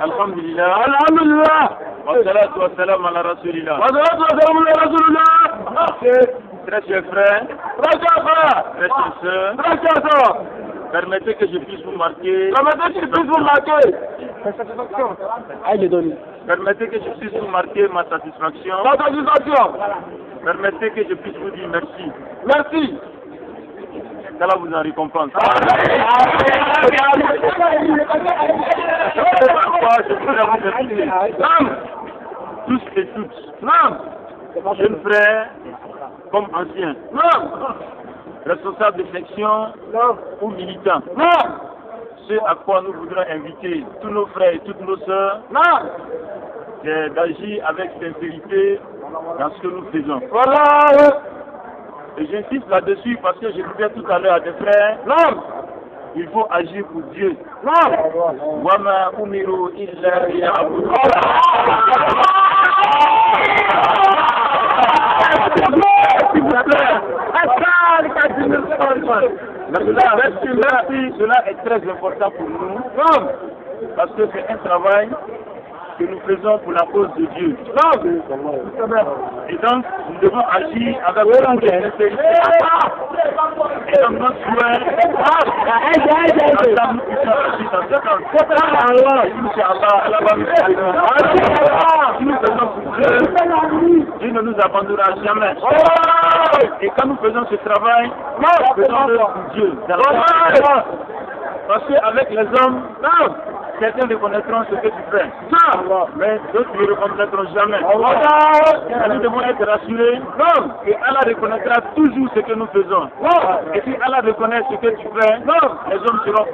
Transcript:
Alhamdulillah. Alhamdulillah. Wassalatu wassalam ala rasulillah. Wassalatu wassalam ala rasulillah. Très chers frères, très chers frères, très chères sœurs, très chères sœurs, permettez que je puisse vous marquer. Permettez que je puisse vous marquer. Permettez que je puisse vous marquer ma satisfaction. Ma satisfaction. Permettez que je puisse vous dire merci. Merci. Qu'Allah vous en récompense. Pourquoi je vous. Tous et toutes. Jeunes frères comme anciens. Responsables de section ou militants. Ce à quoi nous voudrons inviter tous nos frères et toutes nos sœurs, c'est d'agir avec sincérité dans ce que nous faisons. Et j'insiste là-dessus parce que je disais tout à l'heure à des frères, il faut agir pour Dieu. Cela est très important pour nous. Parce que c'est un travail que nous faisons pour la cause de Dieu. Et donc, nous devons agir avec beaucoup de. Et donc, notre souhait, nous puissions agir dans ce sens. Inch'Allah, Allah va nous. Si nous faisons pour Dieu, Dieu ne nous abandonnera jamais. Et quand nous faisons ce travail, nous faisons-le pour Dieu. Parce qu'avec les hommes, certains reconnaîtront ce que tu fais. Mais d'autres ne reconnaîtront jamais. Et nous devons être rassurés que Allah reconnaîtra toujours ce que nous faisons. Et si Allah reconnaît ce que tu fais, les hommes seront